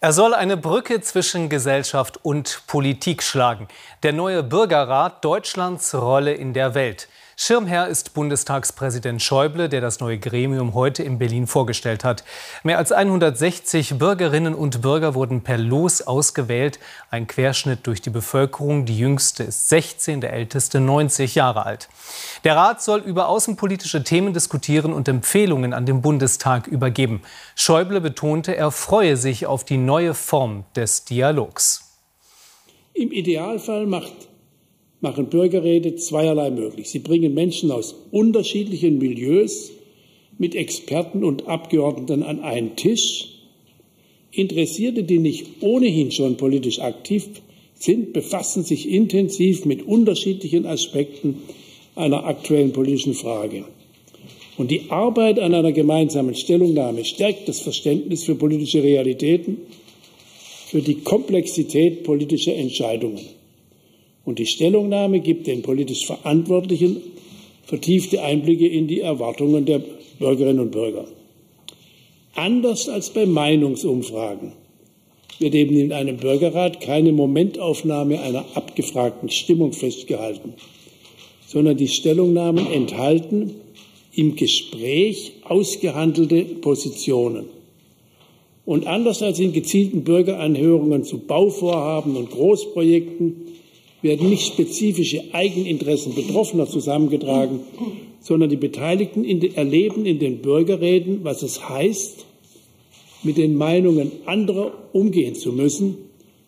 Er soll eine Brücke zwischen Gesellschaft und Politik schlagen. Der neue Bürgerrat Deutschlands Rolle in der Welt. Schirmherr ist Bundestagspräsident Schäuble, der das neue Gremium heute in Berlin vorgestellt hat. Mehr als 160 Bürgerinnen und Bürger wurden per Los ausgewählt. Ein Querschnitt durch die Bevölkerung. Die jüngste ist 16, der älteste 90 Jahre alt. Der Rat soll über außenpolitische Themen diskutieren und Empfehlungen an den Bundestag übergeben. Schäuble betonte, er freue sich auf die neue Form des Dialogs. Im Idealfall macht machen Bürgerräte zweierlei möglich. Sie bringen Menschen aus unterschiedlichen Milieus mit Experten und Abgeordneten an einen Tisch. Interessierte, die nicht ohnehin schon politisch aktiv sind, befassen sich intensiv mit unterschiedlichen Aspekten einer aktuellen politischen Frage. Und die Arbeit an einer gemeinsamen Stellungnahme stärkt das Verständnis für politische Realitäten, für die Komplexität politischer Entscheidungen. Und die Stellungnahme gibt den politisch Verantwortlichen vertiefte Einblicke in die Erwartungen der Bürgerinnen und Bürger. Anders als bei Meinungsumfragen wird eben in einem Bürgerrat keine Momentaufnahme einer abgefragten Stimmung festgehalten, sondern die Stellungnahmen enthalten im Gespräch ausgehandelte Positionen. Und anders als in gezielten Bürgeranhörungen zu Bauvorhaben und Großprojekten werden nicht spezifische Eigeninteressen Betroffener zusammengetragen, sondern die Beteiligten in den, erleben in den Bürgerräten, was es heißt, mit den Meinungen anderer umgehen zu müssen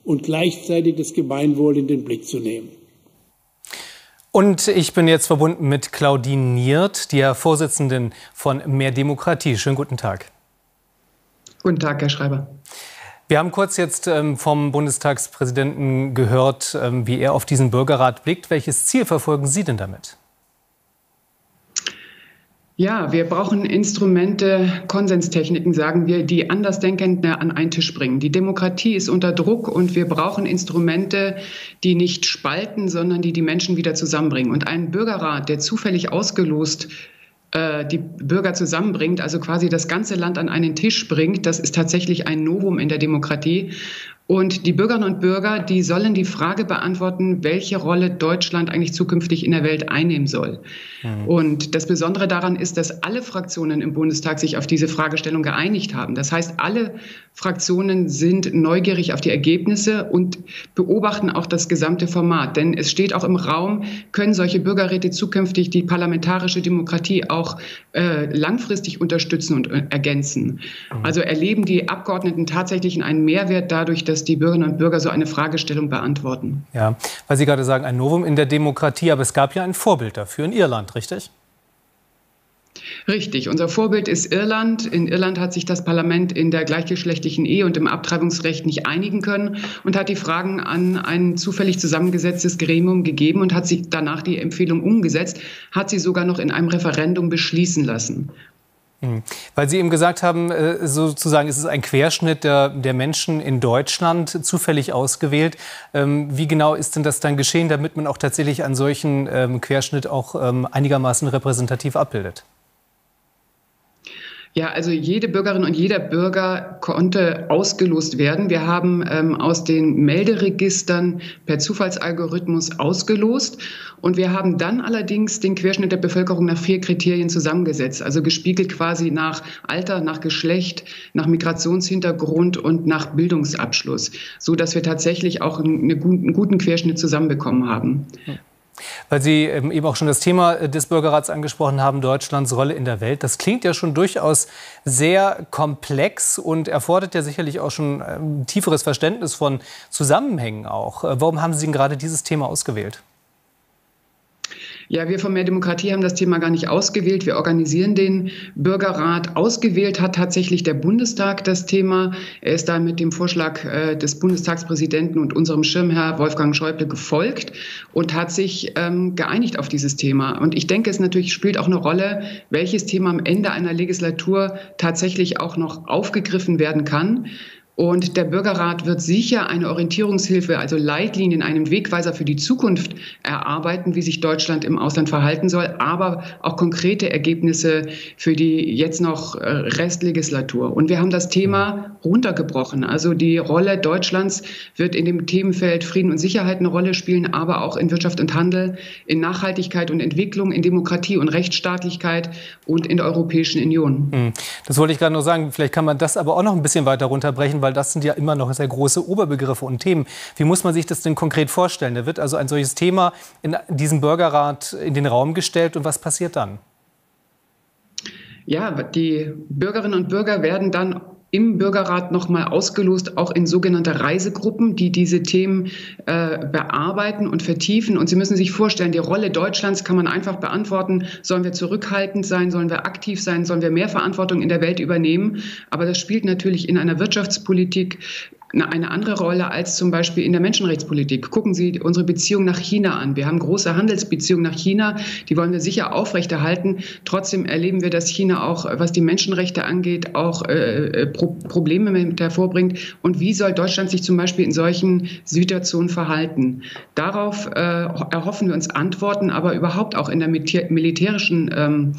und gleichzeitig das Gemeinwohl in den Blick zu nehmen. Und ich bin jetzt verbunden mit Claudine Niert, der Vorsitzenden von Mehr Demokratie. Schönen guten Tag. Guten Tag, Herr Schreiber. Wir haben kurz jetzt ähm, vom Bundestagspräsidenten gehört, ähm, wie er auf diesen Bürgerrat blickt. Welches Ziel verfolgen Sie denn damit? Ja, wir brauchen Instrumente, Konsenstechniken, sagen wir, die Andersdenkende an einen Tisch bringen. Die Demokratie ist unter Druck und wir brauchen Instrumente, die nicht spalten, sondern die die Menschen wieder zusammenbringen. Und ein Bürgerrat, der zufällig ausgelost äh, die Bürger zusammenbringt, also quasi das ganze Land an einen Tisch bringt, das ist tatsächlich ein Novum in der Demokratie. Und die Bürgerinnen und Bürger, die sollen die Frage beantworten, welche Rolle Deutschland eigentlich zukünftig in der Welt einnehmen soll. Mhm. Und das Besondere daran ist, dass alle Fraktionen im Bundestag sich auf diese Fragestellung geeinigt haben. Das heißt, alle Fraktionen sind neugierig auf die Ergebnisse und beobachten auch das gesamte Format. Denn es steht auch im Raum, können solche Bürgerräte zukünftig die parlamentarische Demokratie auch äh, langfristig unterstützen und äh, ergänzen. Mhm. Also erleben die Abgeordneten tatsächlich einen Mehrwert dadurch, dass die Bürgerinnen und Bürger so eine Fragestellung beantworten. Ja, weil Sie gerade sagen, ein Novum in der Demokratie, aber es gab ja ein Vorbild dafür in Irland, richtig? Richtig. Unser Vorbild ist Irland. In Irland hat sich das Parlament in der gleichgeschlechtlichen Ehe und im Abtreibungsrecht nicht einigen können und hat die Fragen an ein zufällig zusammengesetztes Gremium gegeben und hat sich danach die Empfehlung umgesetzt, hat sie sogar noch in einem Referendum beschließen lassen. Hm. Weil Sie eben gesagt haben, äh, sozusagen ist es ein Querschnitt der, der Menschen in Deutschland zufällig ausgewählt. Ähm, wie genau ist denn das dann geschehen, damit man auch tatsächlich einen solchen ähm, Querschnitt auch ähm, einigermaßen repräsentativ abbildet? Ja, also jede Bürgerin und jeder Bürger konnte ausgelost werden. Wir haben ähm, aus den Melderegistern per Zufallsalgorithmus ausgelost und wir haben dann allerdings den Querschnitt der Bevölkerung nach vier Kriterien zusammengesetzt, also gespiegelt quasi nach Alter, nach Geschlecht, nach Migrationshintergrund und nach Bildungsabschluss, so dass wir tatsächlich auch einen guten Querschnitt zusammenbekommen haben. Weil Sie ähm, eben auch schon das Thema äh, des Bürgerrats angesprochen haben, Deutschlands Rolle in der Welt. Das klingt ja schon durchaus sehr komplex und erfordert ja sicherlich auch schon ein ähm, tieferes Verständnis von Zusammenhängen auch. Äh, warum haben Sie denn gerade dieses Thema ausgewählt? Ja, wir von Mehr Demokratie haben das Thema gar nicht ausgewählt. Wir organisieren den Bürgerrat. Ausgewählt hat tatsächlich der Bundestag das Thema. Er ist da mit dem Vorschlag äh, des Bundestagspräsidenten und unserem Schirmherr Wolfgang Schäuble gefolgt und hat sich ähm, geeinigt auf dieses Thema. Und ich denke, es natürlich spielt auch eine Rolle, welches Thema am Ende einer Legislatur tatsächlich auch noch aufgegriffen werden kann. Und der Bürgerrat wird sicher eine Orientierungshilfe, also Leitlinien, einen Wegweiser für die Zukunft erarbeiten, wie sich Deutschland im Ausland verhalten soll, aber auch konkrete Ergebnisse für die jetzt noch äh, Restlegislatur. Und wir haben das Thema runtergebrochen. Also die Rolle Deutschlands wird in dem Themenfeld Frieden und Sicherheit eine Rolle spielen, aber auch in Wirtschaft und Handel, in Nachhaltigkeit und Entwicklung, in Demokratie und Rechtsstaatlichkeit und in der Europäischen Union. Hm. Das wollte ich gerade nur sagen. Vielleicht kann man das aber auch noch ein bisschen weiter runterbrechen, weil das sind ja immer noch sehr große Oberbegriffe und Themen. Wie muss man sich das denn konkret vorstellen? Da wird also ein solches Thema in diesem Bürgerrat in den Raum gestellt und was passiert dann? Ja, die Bürgerinnen und Bürger werden dann im Bürgerrat nochmal ausgelost, auch in sogenannte Reisegruppen, die diese Themen äh, bearbeiten und vertiefen. Und Sie müssen sich vorstellen, die Rolle Deutschlands kann man einfach beantworten. Sollen wir zurückhaltend sein? Sollen wir aktiv sein? Sollen wir mehr Verantwortung in der Welt übernehmen? Aber das spielt natürlich in einer Wirtschaftspolitik eine andere Rolle als zum Beispiel in der Menschenrechtspolitik. Gucken Sie unsere Beziehung nach China an. Wir haben große Handelsbeziehungen nach China, die wollen wir sicher aufrechterhalten. Trotzdem erleben wir, dass China auch, was die Menschenrechte angeht, auch äh, äh Pro Probleme mit hervorbringt. Und wie soll Deutschland sich zum Beispiel in solchen Situationen verhalten? Darauf äh, erhoffen wir uns Antworten, aber überhaupt auch in der militärischen, ähm,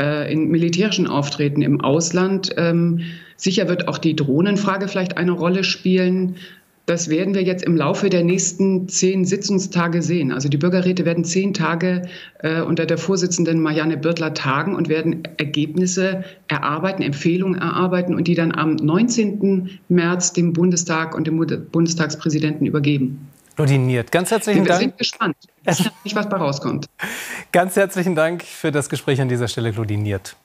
äh, in militärischen Auftreten im Ausland. Ähm, Sicher wird auch die Drohnenfrage vielleicht eine Rolle spielen. Das werden wir jetzt im Laufe der nächsten zehn Sitzungstage sehen. Also die Bürgerräte werden zehn Tage äh, unter der Vorsitzenden Marianne Birtler tagen und werden Ergebnisse erarbeiten, Empfehlungen erarbeiten und die dann am 19. März dem Bundestag und dem Bundestagspräsidenten übergeben. Lodiniert. Ganz herzlichen wir Dank. Wir sind gespannt. Nicht, was da rauskommt. Ganz herzlichen Dank für das Gespräch an dieser Stelle, Lodiniert.